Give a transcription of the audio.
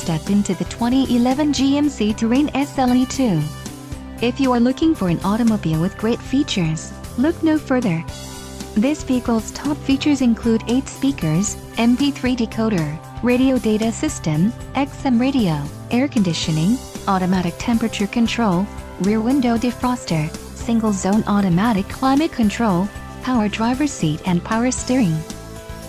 step into the 2011 GMC Terrain SLE2. If you are looking for an automobile with great features, look no further. This vehicle's top features include 8 speakers, MP3 decoder, radio data system, XM radio, air conditioning, automatic temperature control, rear window defroster, single zone automatic climate control, power driver seat and power steering.